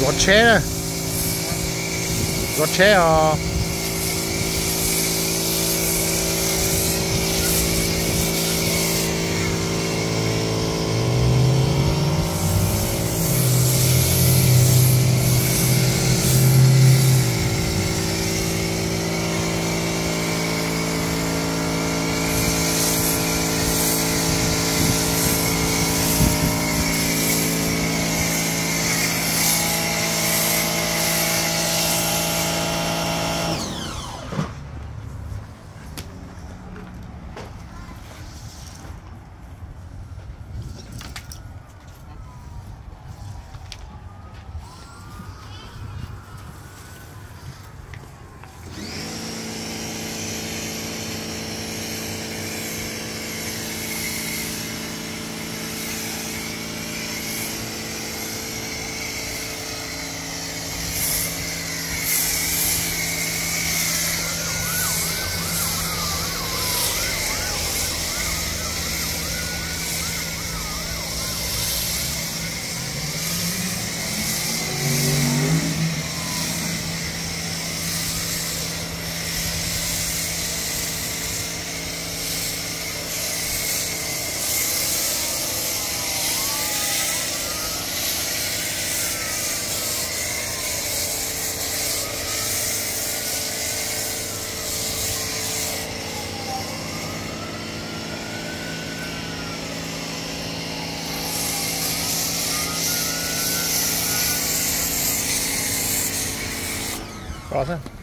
Roger. Roger. แช่